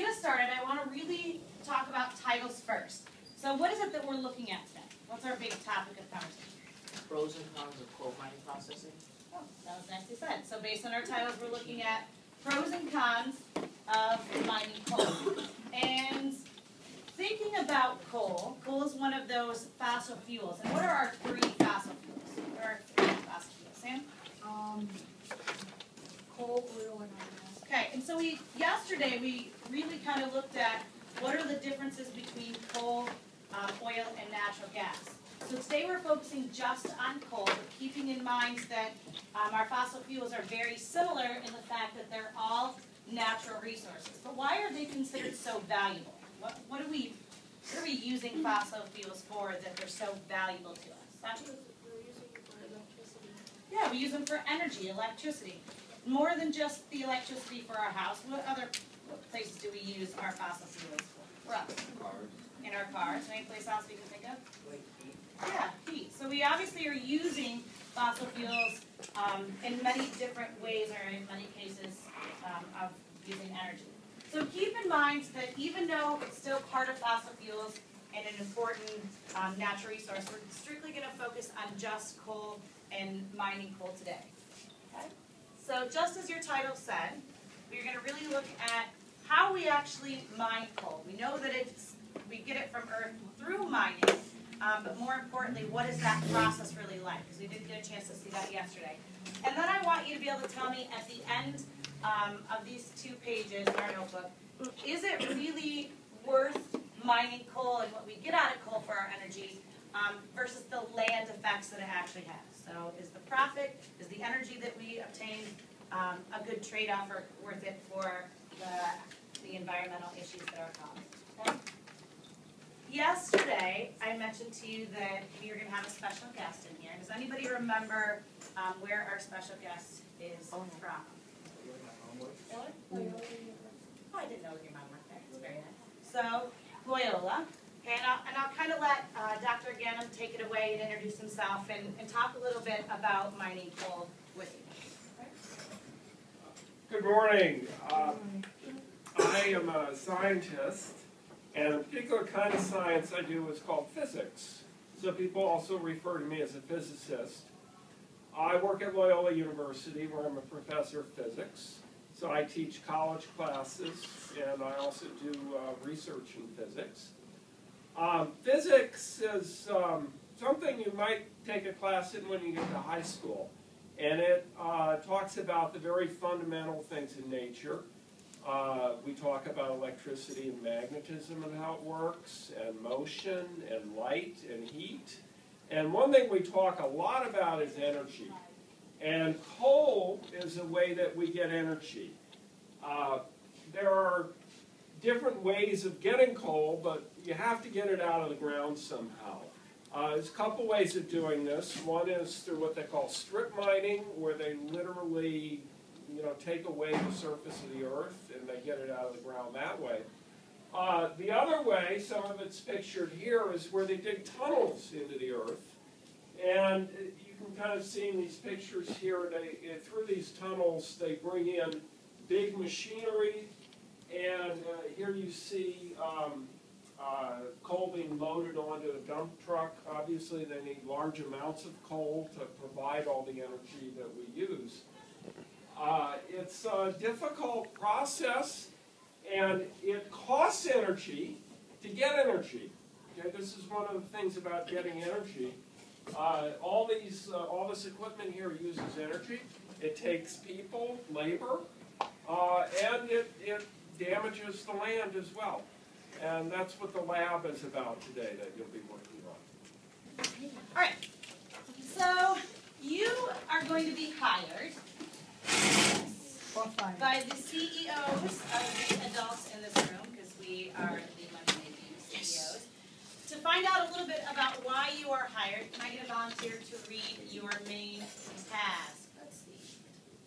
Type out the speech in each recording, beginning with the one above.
get us started, I want to really talk about titles first. So what is it that we're looking at today? What's our big topic of conversation? Pros and cons of coal mining processing. Oh, that was nicely said. So based on our titles, we're looking at pros and cons of mining coal. And thinking about coal, coal is one of those fossil fuels. And what are our three fossil fuels? What are our three fossil fuels? Sam? Um, coal, oil, and gas. Okay, and so we, yesterday, we really kind of looked at what are the differences between coal, um, oil, and natural gas. So today we're focusing just on coal, but keeping in mind that um, our fossil fuels are very similar in the fact that they're all natural resources. But why are they considered so valuable? What, what are we, what are we using fossil fuels for that they're so valuable to us? That's- We're using it for electricity. yeah, we use them for energy, electricity. More than just the electricity for our house, what other places do we use our fossil fuels for? Where else? In our cars, any place else we can think of? Yeah, heat. So we obviously are using fossil fuels um, in many different ways, or in many cases um, of using energy. So keep in mind that even though it's still part of fossil fuels and an important um, natural resource, we're strictly going to focus on just coal and mining coal today. Okay? So just as your title said, we're going to really look at how we actually mine coal. We know that it's we get it from earth through mining, um, but more importantly, what is that process really like? Because we did get a chance to see that yesterday. And then I want you to be able to tell me at the end um, of these two pages in our notebook, is it really worth mining coal and what we get out of coal for our energy um, versus the land effects that it actually has? So is the profit, is the energy that we obtain um, a good trade-off or worth it for the, the environmental issues that are caused? Okay? Yesterday, I mentioned to you that we were gonna have a special guest in here. Does anybody remember, um, where our special guest is from? Really? Oh, I didn't know your mom worked there, it's very nice. So, Loyola, okay, and I'll, and I'll kind of let, uh, Dr. Ganem take it away and introduce himself and, and talk a little bit about mining coal with you. Good morning. Um, I am a scientist, and a particular kind of science I do is called physics. So people also refer to me as a physicist. I work at Loyola University where I'm a professor of physics. So I teach college classes, and I also do uh, research in physics. Um, physics is um, something you might take a class in when you get to high school. And it uh, talks about the very fundamental things in nature. Uh, we talk about electricity and magnetism and how it works, and motion, and light, and heat. And one thing we talk a lot about is energy. And coal is a way that we get energy. Uh, there are different ways of getting coal, but you have to get it out of the ground somehow. Uh, there's a couple ways of doing this. One is through what they call strip mining, where they literally, you know, take away the surface of the earth and they get it out of the ground that way. Uh, the other way, some of it's pictured here, is where they dig tunnels into the earth. And you can kind of see in these pictures here, they, uh, through these tunnels, they bring in big machinery. And uh, here you see um, uh, coal being loaded onto a dump truck. Obviously, they need large amounts of coal to provide all the energy that we use. Uh, it's a difficult process, and it costs energy to get energy. Okay, this is one of the things about getting energy. Uh, all these, uh, all this equipment here uses energy. It takes people, labor, uh, and it, it damages the land as well. And that's what the lab is about today that you'll be working on. All right, so you are going to be hired by the CEOs of the adults in this room, because we are the money making CEOs, to find out a little bit about why you are hired. Can I get a volunteer to read your main task? Let's see.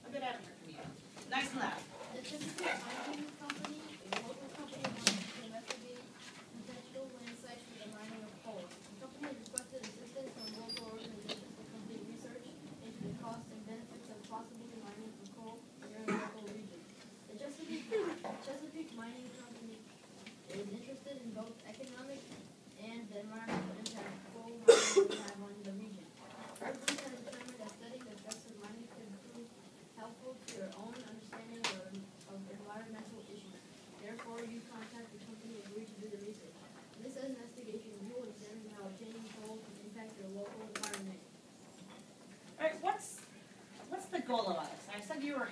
A good effort from you. Nice and loud. The Chesapeake Mining Company is a local company known to investigate potential land sites for the mining of coal. The company has requested assistance from local organizations to complete research into the costs and benefits of possibly mining for coal in their local region. The Chesapeake, Chesapeake Mining Company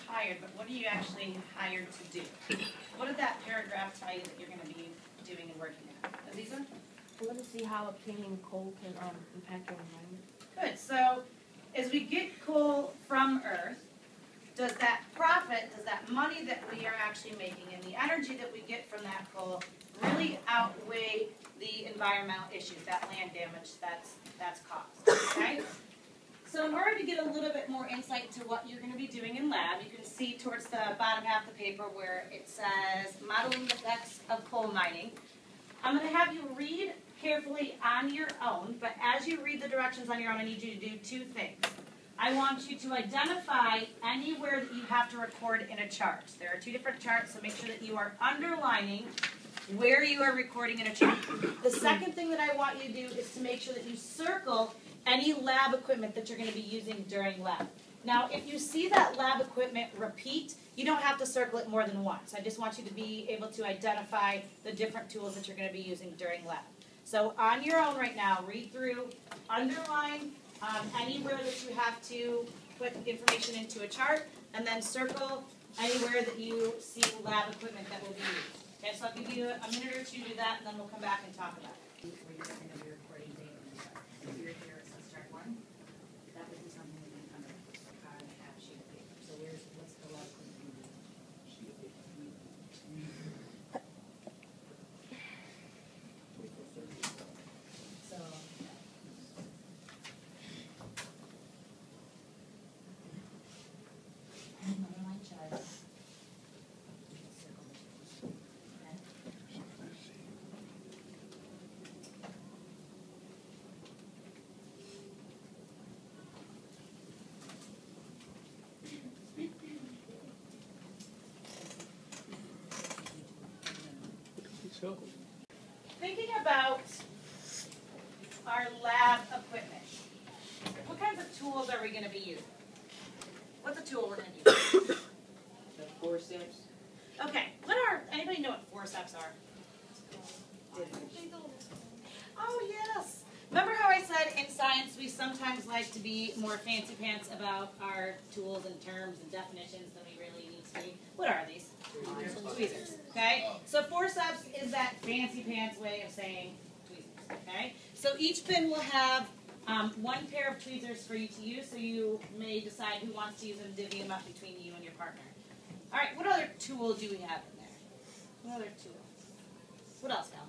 hired, but what are you actually hired to do? What did that paragraph tell you that you're gonna be doing and working at? Aziza? I want to see how obtaining coal can um, impact your environment. Good, so as we get coal from Earth, does that profit, does that money that we are actually making and the energy that we get from that coal really outweigh the environmental issues, that land damage that's, that's caused, okay? So in order to get a little bit more insight to what you're gonna be doing in lab, you can see towards the bottom half of the paper where it says modeling the effects of coal mining. I'm gonna have you read carefully on your own, but as you read the directions on your own, I need you to do two things. I want you to identify anywhere that you have to record in a chart. There are two different charts, so make sure that you are underlining where you are recording in a chart. The second thing that I want you to do is to make sure that you circle any lab equipment that you're going to be using during lab. Now, if you see that lab equipment repeat, you don't have to circle it more than once. I just want you to be able to identify the different tools that you're going to be using during lab. So on your own right now, read through, underline um, anywhere that you have to put information into a chart, and then circle anywhere that you see lab equipment that will be used. Okay, so I'll give you a minute or two to do that, and then we'll come back and talk about it. where you're gonna be recording data and stuff. If you're here, it says track one, that would be something that you kind of, uh, have sheet of paper. So where's, what's the left one you do? So. Underline chart. Circle the two. Okay? Thinking about our lab equipment, what kinds of tools are we gonna be using? What's a tool we're gonna use? The forceps, Okay, what are, anybody know what forceps are? Oh, yes. Remember how I said in science, we sometimes like to be more fancy pants about our tools and terms and definitions than we really need to be? What are these? Tweezers, okay? So forceps is that fancy pants way of saying tweezers, okay? So each bin will have um, one pair of tweezers for you to use, so you may decide who wants to use them, divvy them up between you and your partner. All right, what other tool do we have in there? What other tool? What else, Val?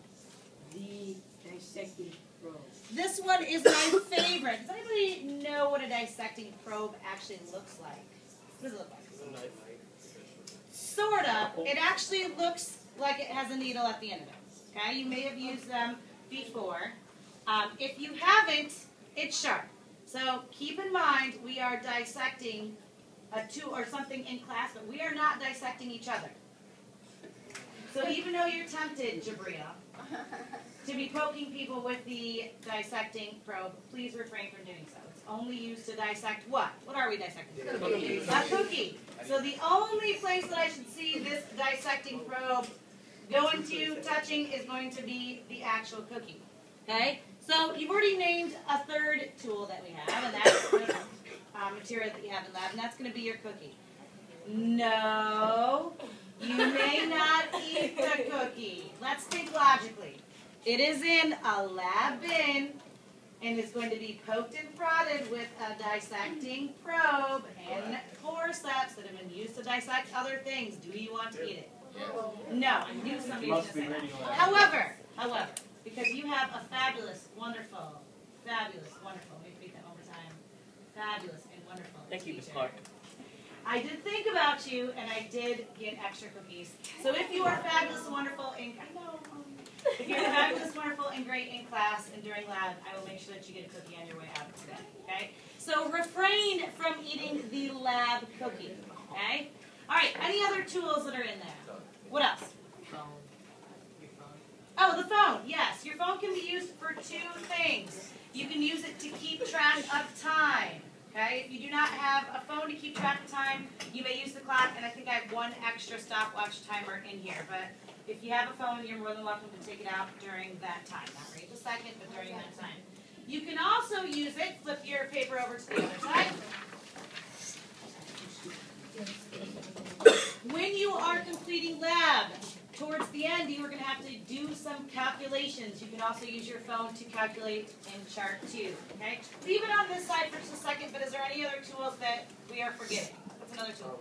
The dissecting probe. This one is my favorite. Does anybody know what a dissecting probe actually looks like? What does it look like? Sort of. It actually looks like it has a needle at the end of it. Okay, you may have used them before. Um, if you haven't, it's sharp. So keep in mind we are dissecting a two or something in class, but we are not dissecting each other. So even though you're tempted, Jabria, to be poking people with the dissecting probe, please refrain from doing so. Only used to dissect what? What are we dissecting? A cookie. So the only place that I should see this dissecting probe going to, touching, is going to be the actual cookie. Okay? So you've already named a third tool that we have, and that's the uh, material that you have in lab, and that's going to be your cookie. No, you may not eat the cookie. Let's think logically. It is in a lab bin and is going to be poked and prodded with a dissecting probe and forceps that have been used to dissect other things. Do you want to eat it? No, I knew somebody was going to say that. However, however, because you have a fabulous, wonderful, fabulous, wonderful, let me repeat that one more time. Fabulous and wonderful. Thank you, Ms. Clark. I did think about you, and I did get extra cookies. So if you are fabulous, wonderful, and I know, if you're fabulous, wonderful, and great in class and during lab, I will make sure that you get a cookie on your way out today. Okay? So refrain from eating the lab cookie. Okay? All right. Any other tools that are in there? What else? Oh, the phone. Yes, your phone can be used for two things. You can use it to keep track of time. Okay, if you do not have a phone to keep track of time, you may use the clock, and I think I have one extra stopwatch timer in here. But if you have a phone, you're more than welcome to take it out during that time. Not right the second, but during that time. You can also use it, flip your paper over to the other side. Towards the end, you are gonna have to do some calculations. You can also use your phone to calculate in chart two, okay? Leave it on this side for just a second, but is there any other tools that we are forgetting? What's another tool?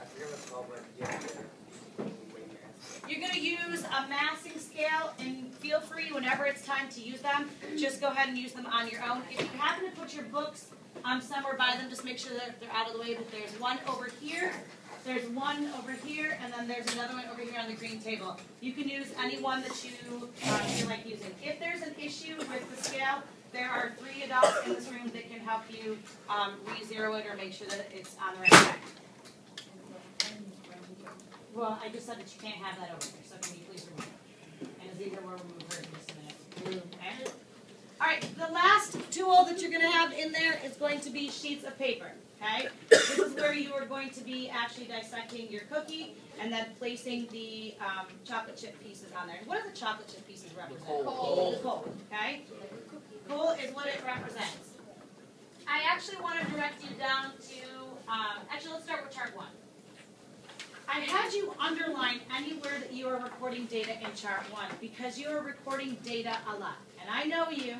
I forget what it's called, but yeah. You're gonna use a massing scale and feel free whenever it's time to use them, just go ahead and use them on your own. If you happen to put your books um, somewhere by them, just make sure that they're out of the way, but there's one over here, there's one over here, and then there's another one over here on the green table. You can use any one that you um, feel like using. If there's an issue with the scale, there are three adults in this room that can help you um, re-zero it or make sure that it's on the right track. Well, I just said that you can't have that over there, so can you please remove it? And Aziza will remove her in just a minute. All right, the last tool that you're gonna have in there is going to be sheets of paper, okay? This is where you are going to be actually dissecting your cookie and then placing the um, chocolate chip pieces on there. What do the chocolate chip pieces represent? coal. The coal, okay? Coal is what it represents. I actually want to direct you down to, um, actually, let's start with chart one. I had you underline anywhere that you are recording data in chart one because you are recording data a lot. And I know you,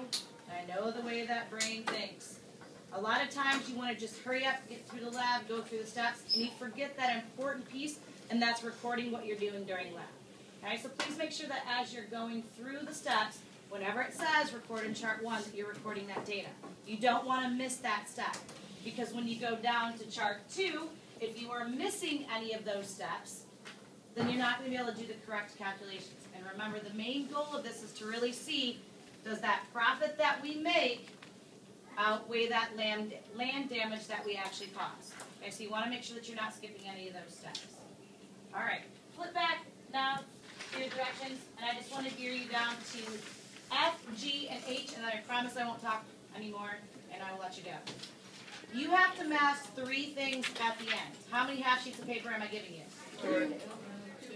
I know the way that brain thinks. A lot of times you want to just hurry up, get through the lab, go through the steps, and you forget that important piece, and that's recording what you're doing during lab. Okay, so please make sure that as you're going through the steps, whenever it says record in chart one, that you're recording that data. You don't want to miss that step because when you go down to chart two, if you are missing any of those steps, then you're not going to be able to do the correct calculations. And remember, the main goal of this is to really see does that profit that we make outweigh that land, land damage that we actually cause. Okay, so you want to make sure that you're not skipping any of those steps. All right, flip back now to your directions, and I just want to gear you down to F, G, and H, and then I promise I won't talk anymore, and I will let you go. You have to mask three things at the end. How many half sheets of paper am I giving you? Two.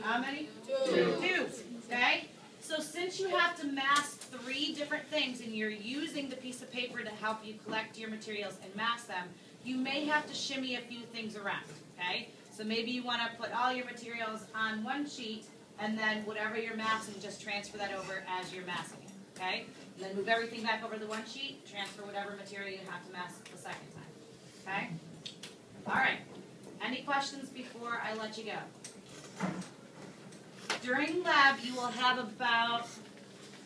How many? Two. Two. Okay? So since you have to mask things and you're using the piece of paper to help you collect your materials and mask them, you may have to shimmy a few things around. Okay? So maybe you want to put all your materials on one sheet and then whatever you're masking, just transfer that over as you're masking it. Okay? And then move everything back over to the one sheet, transfer whatever material you have to mask the second time. Okay? All right. Any questions before I let you go? During lab, you will have about,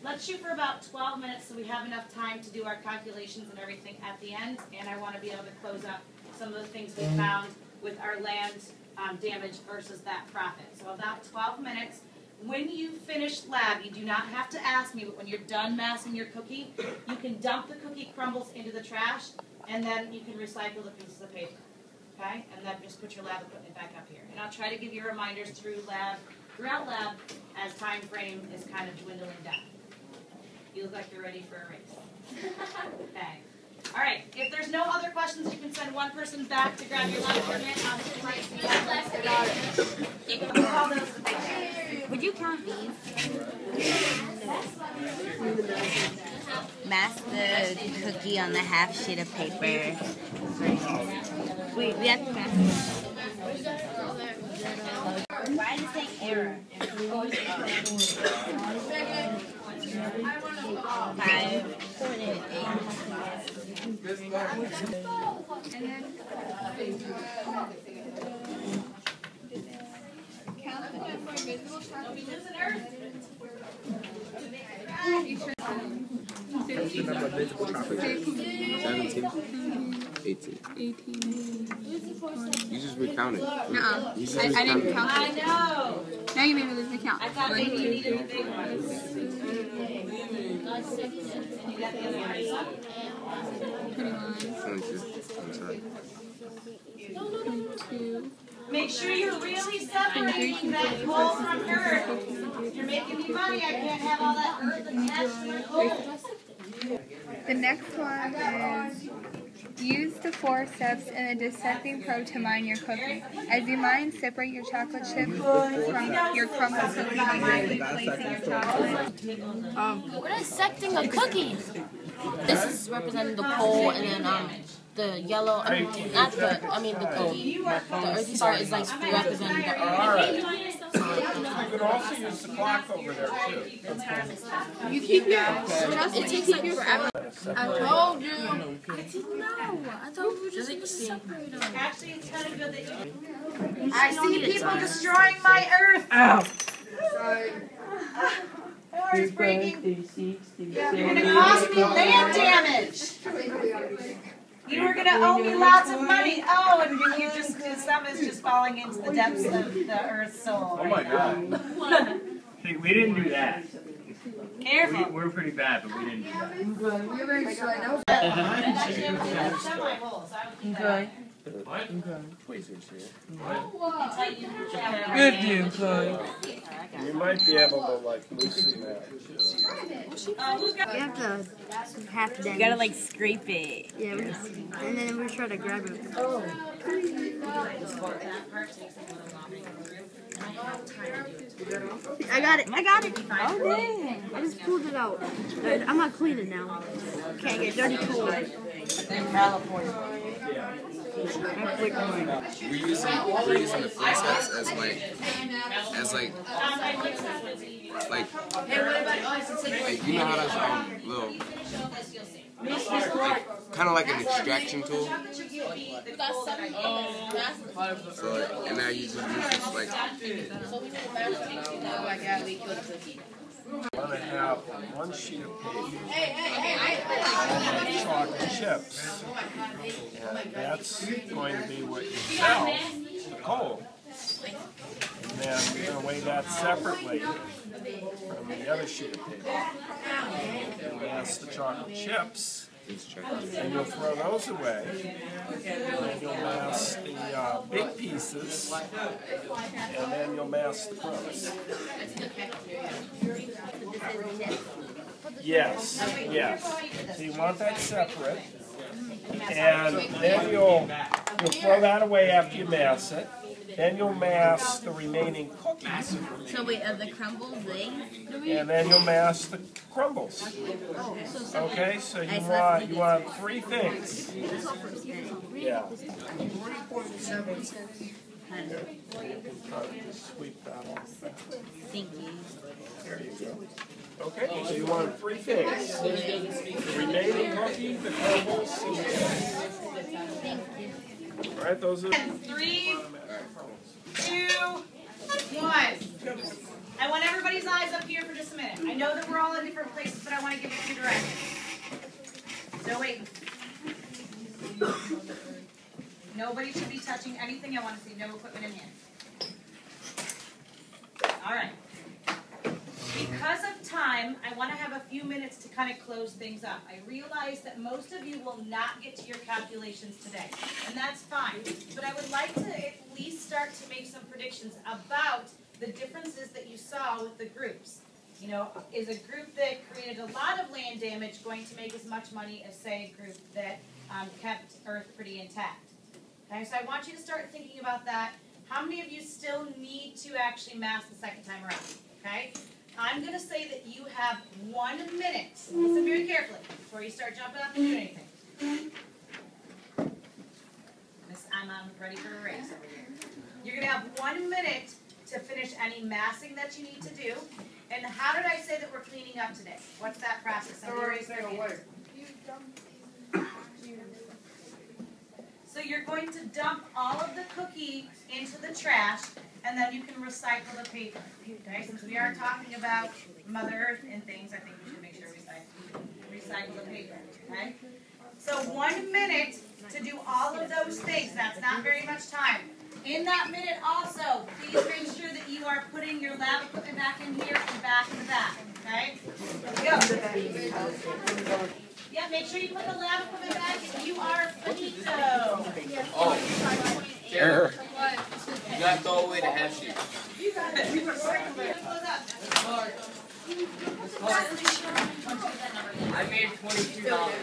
let's shoot for about 12 minutes so we have enough time to do our calculations and everything at the end. And I want to be able to close up some of the things we found with our land um, damage versus that profit. So about 12 minutes. When you finish lab, you do not have to ask me, but when you're done massing your cookie, you can dump the cookie crumbles into the trash and then you can recycle the pieces of paper. Okay? And then just put your lab equipment back up here. And I'll try to give you reminders through lab, throughout lab, as time frame is kind of dwindling down. You look like you're ready for a race. Okay. All right. If there's no other questions, you can send one person back to grab your lab equipment. Um, right You can call those the big Would you count these? Mask the cookie on the half sheet of paper. Wait, we have to mask Why is it saying error? Five, Don't be losing earth. What's the number of visible traffic? Seventeen. Eighteen. You just recounted. Nuh-uh. You I, I didn't count I know. Now you made me lose the count. I thought maybe you needed the big ones. You got the other one. Twenty-two. I'm Make sure you're really separating that coal from earth. You're making me money, I can't have all that earth attached to my coal. The next one is use the forceps in the dissecting probe to mine your cookie. As you mine, separate your chocolate chips from your crumbled cookie your chocolate. We're dissecting a cookie. This is representing the pole, and then um, the yellow, I mean, not the, I mean the cookie. The earthy part is like representing the earth. Can also use the clock over there too. You keep yours. It takes like forever. I told you. I didn't know. I thought we were just gonna separate them. Actually, it's kind of good that you. I see people destroying my earth. Ow! My heart's breaking. Thirty-six, You're gonna cost me land damage. You were gonna owe me lots of money. Oh, and you just, some is just falling into the depths of the earth's soul. Oh my god. Hey, we didn't do that. We, Careful. we're pretty bad, but we didn't do that. Semi-whole, so I would keep that. Tweezers here. Good deal, Chloe. You might be able to like loosen that. Who's got? You have to half done. You gotta like scrape it. Yeah, we and then we try to grab it. That part takes a little longer to go I to do it. I got it. I got it. Oh dang! I just pulled it out. I'm not cleaning now. Can't get dirty cool. We're using we're using the forceps as like as like like like you know how that's um little like kind of like an extraction tool. So like, and now you just use this like I'm gonna have one sheet of paper. And chocolate chips. And that's going to be what you sell, the coal. And then we're gonna weigh that separately from the other sheet of paper. And that's the chocolate chips. And you'll throw those away. And you'll mass the uh, big pieces. And then you'll mass the crumbs. Yes, yes. So you want that separate. And then you'll, you'll throw that away after you mass it. Then you'll mass the remaining cookies. So wait, are the crumbles they? And then you'll mass the crumbles. Okay, so you want, you want three things. Yeah. Sweep that off. Thank you. There you go. Okay, so you want three things. The remaining cookie, the crumbles, and the cake. All right, those are. Three, two, one. I want everybody's eyes up here for just a minute. I know that we're all in different places, but I want to give you two directions. So wait. Nobody should be touching anything. I want to see no equipment in hand. All right. Because of time, I want to have a few minutes to kind of close things up. I realize that most of you will not get to your calculations today, and that's fine. But I would like to at least start to make some predictions about the differences that you saw with the groups. You know, is a group that created a lot of land damage going to make as much money as, say, a group that um, kept Earth pretty intact? Okay, so I want you to start thinking about that. How many of you still need to actually mass the second time around? Okay? I'm going to say that you have one minute. Listen very carefully before you start jumping up and doing anything. Miss, I'm um, ready for a race over here. You're going to have one minute to finish any massing that you need to do. And how did I say that we're cleaning up today? What's that process? Somebody raise their hand. So you're going to dump all of the cookie into the trash, and then you can recycle the paper. Okay, since we are talking about Mother Earth and things, I think we should make sure we recycle, the paper. Okay. So one minute to do all of those things. That's not very much time. In that minute, also, please make sure that you are putting your lab equipment back in here and back in the back. Okay. Go. Yeah, make sure you put the lab equipment back and you are finito. Oh, Jared, you gotta throw away the half sheet. You got it. You recycle it. Close up. I made twenty-two dollars.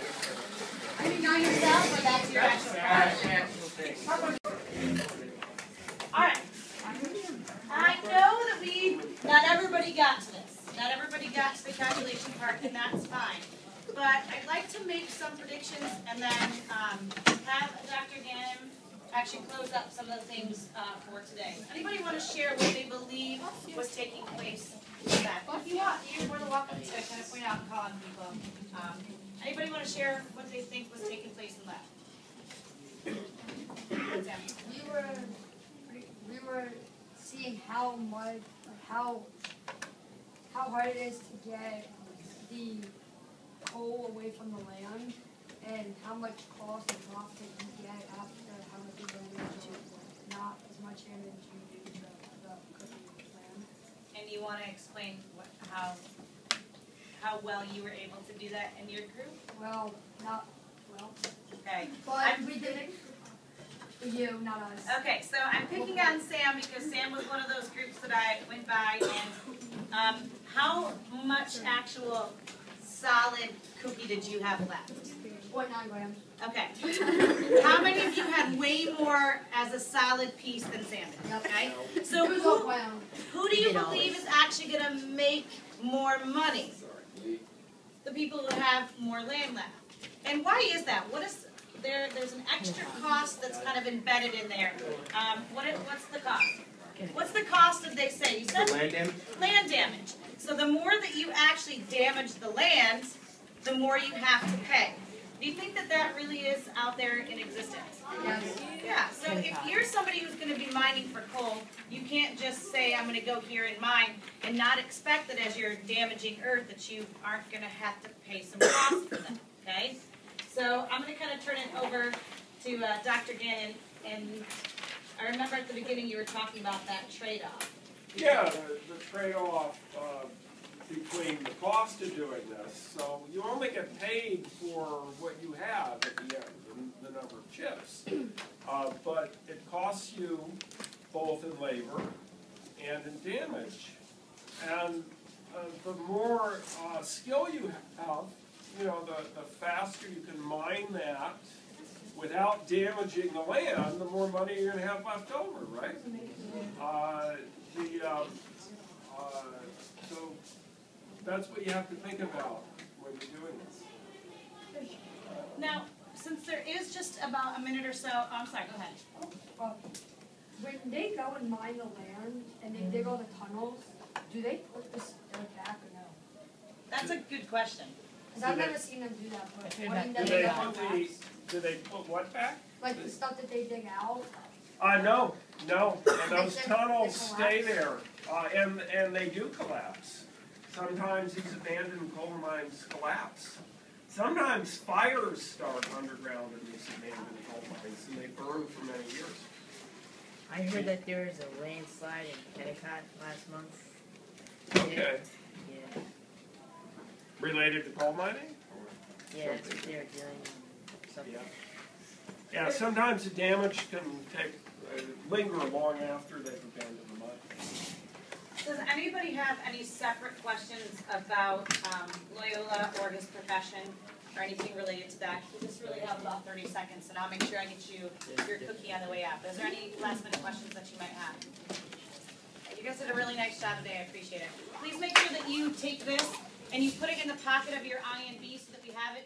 I mean, not yourself, or that's your actual price? Alright. I know that we, not everybody got to this. Not everybody got to the calculation part, and that's fine. But I'd like to make some predictions and then um, have Dr. Ganem actually close up some of the things, uh, for today. Anybody wanna share what they believe was taking place with that? If you want, you're more than welcome to kind of point out and call on people. Um, anybody wanna share what they think was taking place in? Sam? We were, we were seeing how much, how, how hard it is to get the coal away from the land and how much cost and profit you get after how much you damage to not as much damage you do to the cooking land. And you wanna explain what, how, how well you were able to do that in your group? Well, not, well, Okay. but we did it for you, not us. Okay, so I'm picking on Sam because Sam was one of those groups that I went by and, um, how much actual solid cookie did you have left? Point nine grams. Okay. How many of you had way more as a solid piece than Sam? Okay? So It was all who, who do you believe is actually gonna make more money? The people who have more land left. And why is that? What is, there, there's an extra cost that's kind of embedded in there. Um, what, what's the cost? What's the cost of, they say, you said? Land damage? land damage. So the more that you actually damage the land, the more you have to pay. Do you think that that really is out there in existence? Yes. Yeah, so if you're somebody who's gonna be mining for coal, you can't just say, I'm gonna go here and mine, and not expect that as you're damaging earth, that you aren't gonna have to pay some cost for that, okay? So I'm gonna kinda turn it over to, uh, Dr. Ganem, and I remember at the beginning you were talking about that trade-off. Yeah, the, the trade-off, uh, between the cost of doing this, so you only get paid for what you have at the end, the, the number of chips. Uh, but it costs you both in labor and in damage. And, uh, the more, uh, skill you have, you know, the, the faster you can mine that without damaging the land, the more money you're gonna have left over, right? Uh, the, um, uh, so that's what you have to think about when you're doing this. Now, since there is just about a minute or so, oh, I'm sorry, go ahead. Well, when they go and mine the land and they dig all the tunnels, do they put this dirt back or no? That's a good question. Cause I've never seen them do that, but Do when Do they they put the, do they put what back? like the stuff that they dig out, Uh, no, no, and those They- they tunnels stay there, uh, and, and they do collapse. Sometimes these abandoned coal mines collapse. Sometimes fires start underground in these abandoned coal mines, and they burn for many years. I heard that there was a landslide in Kennecott last month. Okay, Yeah, related to coal mining? yeah, that's what they were doing. Something. Yeah. Yeah, sometimes the damage can take, linger long after they've abandoned the. Does anybody have any separate questions about um, Loyola or his profession or anything related to that? We just really have about thirty seconds and I'll make sure I get you your cookie on the way out. Is there any last minute questions that you might have? You guys did a really nice job today, I appreciate it. Please make sure that you take this and you put it in the pocket of your INB so that we have